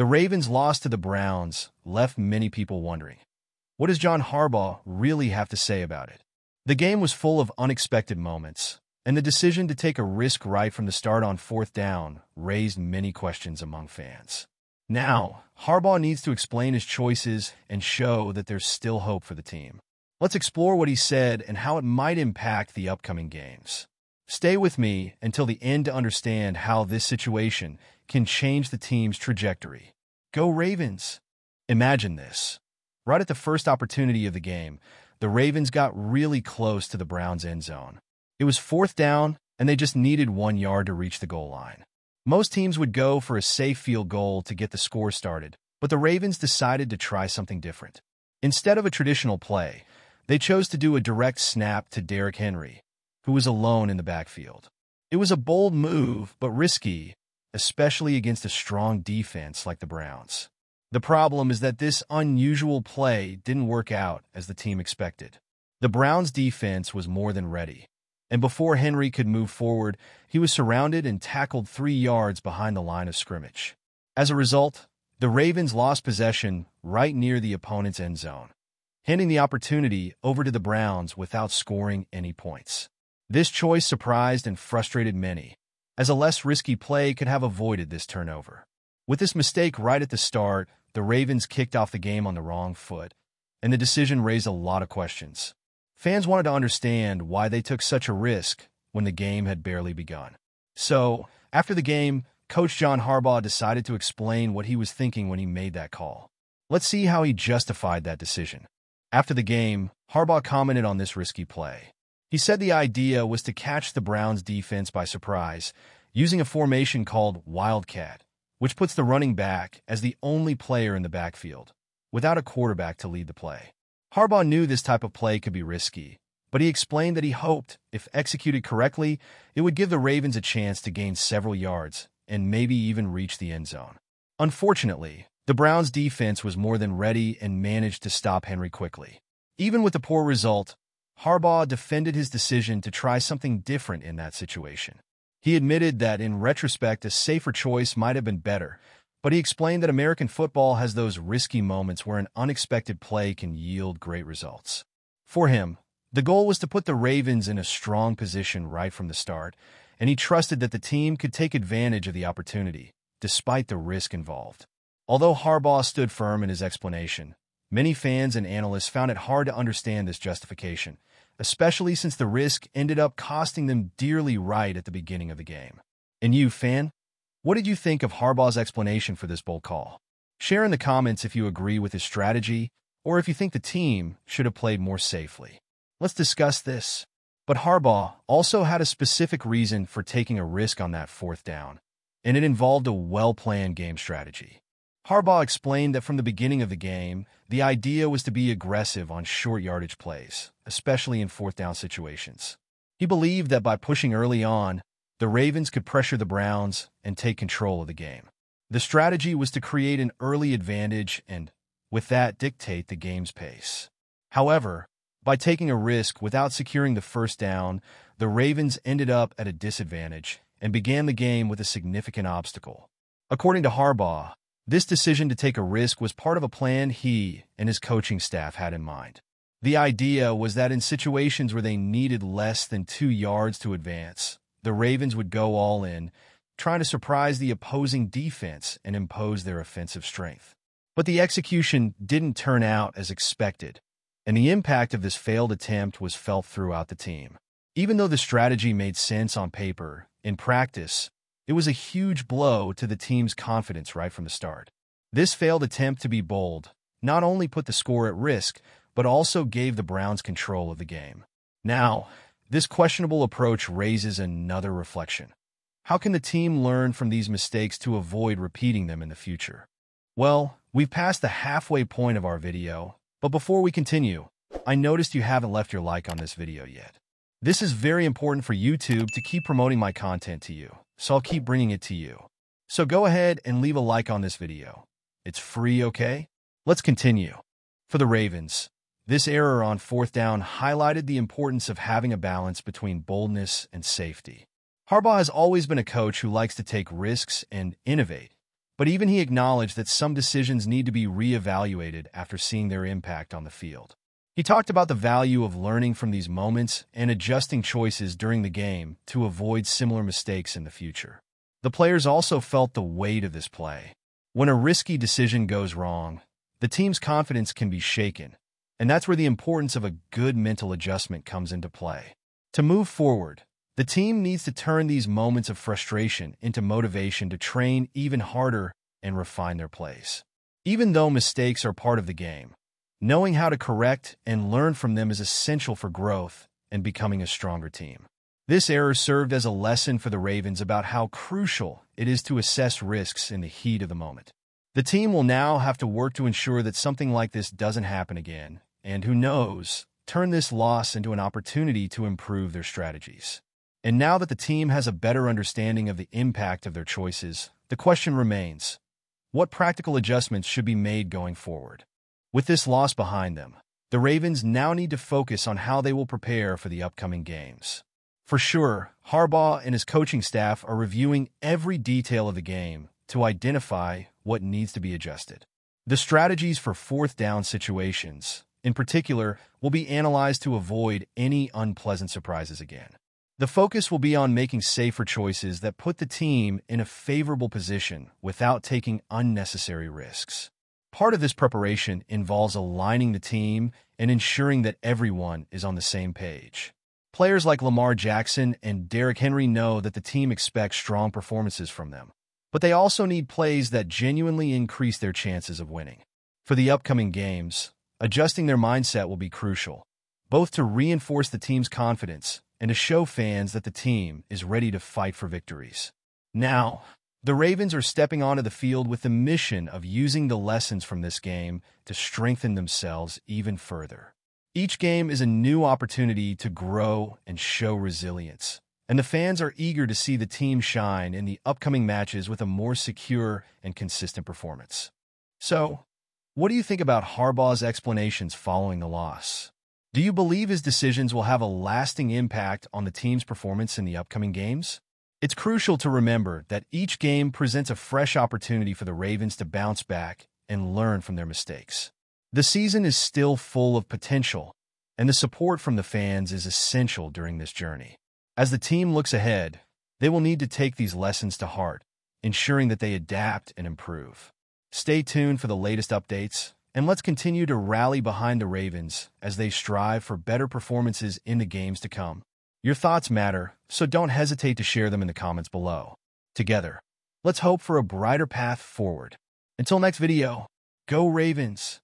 The Ravens' loss to the Browns left many people wondering, what does John Harbaugh really have to say about it? The game was full of unexpected moments, and the decision to take a risk right from the start on fourth down raised many questions among fans. Now, Harbaugh needs to explain his choices and show that there's still hope for the team. Let's explore what he said and how it might impact the upcoming games. Stay with me until the end to understand how this situation can change the team's trajectory. Go Ravens! Imagine this. Right at the first opportunity of the game, the Ravens got really close to the Browns' end zone. It was fourth down, and they just needed one yard to reach the goal line. Most teams would go for a safe field goal to get the score started, but the Ravens decided to try something different. Instead of a traditional play, they chose to do a direct snap to Derrick Henry, who was alone in the backfield. It was a bold move, but risky, especially against a strong defense like the Browns. The problem is that this unusual play didn't work out as the team expected. The Browns' defense was more than ready, and before Henry could move forward, he was surrounded and tackled three yards behind the line of scrimmage. As a result, the Ravens lost possession right near the opponent's end zone, handing the opportunity over to the Browns without scoring any points. This choice surprised and frustrated many, as a less risky play could have avoided this turnover. With this mistake right at the start, the Ravens kicked off the game on the wrong foot, and the decision raised a lot of questions. Fans wanted to understand why they took such a risk when the game had barely begun. So, after the game, Coach John Harbaugh decided to explain what he was thinking when he made that call. Let's see how he justified that decision. After the game, Harbaugh commented on this risky play. He said the idea was to catch the Browns' defense by surprise, using a formation called Wildcat, which puts the running back as the only player in the backfield, without a quarterback to lead the play. Harbaugh knew this type of play could be risky, but he explained that he hoped, if executed correctly, it would give the Ravens a chance to gain several yards and maybe even reach the end zone. Unfortunately, the Browns' defense was more than ready and managed to stop Henry quickly. Even with the poor result, Harbaugh defended his decision to try something different in that situation. He admitted that in retrospect, a safer choice might have been better, but he explained that American football has those risky moments where an unexpected play can yield great results. For him, the goal was to put the Ravens in a strong position right from the start, and he trusted that the team could take advantage of the opportunity, despite the risk involved. Although Harbaugh stood firm in his explanation, many fans and analysts found it hard to understand this justification, especially since the risk ended up costing them dearly right at the beginning of the game. And you, fan, what did you think of Harbaugh's explanation for this bold call? Share in the comments if you agree with his strategy or if you think the team should have played more safely. Let's discuss this. But Harbaugh also had a specific reason for taking a risk on that fourth down, and it involved a well-planned game strategy. Harbaugh explained that from the beginning of the game, the idea was to be aggressive on short yardage plays, especially in fourth down situations. He believed that by pushing early on, the Ravens could pressure the Browns and take control of the game. The strategy was to create an early advantage and, with that, dictate the game's pace. However, by taking a risk without securing the first down, the Ravens ended up at a disadvantage and began the game with a significant obstacle. According to Harbaugh, this decision to take a risk was part of a plan he and his coaching staff had in mind. The idea was that in situations where they needed less than two yards to advance, the Ravens would go all in, trying to surprise the opposing defense and impose their offensive strength. But the execution didn't turn out as expected, and the impact of this failed attempt was felt throughout the team. Even though the strategy made sense on paper, in practice, it was a huge blow to the team's confidence right from the start. This failed attempt to be bold not only put the score at risk, but also gave the Browns control of the game. Now, this questionable approach raises another reflection. How can the team learn from these mistakes to avoid repeating them in the future? Well, we've passed the halfway point of our video, but before we continue, I noticed you haven't left your like on this video yet. This is very important for YouTube to keep promoting my content to you so I'll keep bringing it to you. So go ahead and leave a like on this video. It's free, okay? Let's continue. For the Ravens, this error on fourth down highlighted the importance of having a balance between boldness and safety. Harbaugh has always been a coach who likes to take risks and innovate, But even he acknowledged that some decisions need to be reevaluated after seeing their impact on the field. He talked about the value of learning from these moments and adjusting choices during the game to avoid similar mistakes in the future. The players also felt the weight of this play. When a risky decision goes wrong, the team's confidence can be shaken, and that's where the importance of a good mental adjustment comes into play. To move forward, the team needs to turn these moments of frustration into motivation to train even harder and refine their plays. Even though mistakes are part of the game, knowing how to correct and learn from them is essential for growth and becoming a stronger team. This error served as a lesson for the Ravens about how crucial it is to assess risks in the heat of the moment. The team will now have to work to ensure that something like this doesn't happen again and who knows, turn this loss into an opportunity to improve their strategies. And now that the team has a better understanding of the impact of their choices, the question remains, what practical adjustments should be made going forward? With this loss behind them, the Ravens now need to focus on how they will prepare for the upcoming games. For sure, Harbaugh and his coaching staff are reviewing every detail of the game to identify what needs to be adjusted. The strategies for fourth down situations, in particular, will be analyzed to avoid any unpleasant surprises again. The focus will be on making safer choices that put the team in a favorable position without taking unnecessary risks. Part of this preparation involves aligning the team and ensuring that everyone is on the same page. Players like Lamar Jackson and Derrick Henry know that the team expects strong performances from them, but they also need plays that genuinely increase their chances of winning. For the upcoming games, Adjusting their mindset will be crucial, both to reinforce the team's confidence and to show fans that the team is ready to fight for victories. Now, the Ravens are stepping onto the field with the mission of using the lessons from this game to strengthen themselves even further. Each game is a new opportunity to grow and show resilience, and the fans are eager to see the team shine in the upcoming matches with a more secure and consistent performance. So, what do you think about Harbaugh's explanations following the loss? Do you believe his decisions will have a lasting impact on the team's performance in the upcoming games? It's crucial to remember that each game presents a fresh opportunity for the Ravens to bounce back and learn from their mistakes. The season is still full of potential, and the support from the fans is essential during this journey. As the team looks ahead, they will need to take these lessons to heart, ensuring that they adapt and improve. Stay tuned for the latest updates, and let's continue to rally behind the Ravens as they strive for better performances in the games to come. Your thoughts matter, so don't hesitate to share them in the comments below. Together, let's hope for a brighter path forward. Until next video, go Ravens!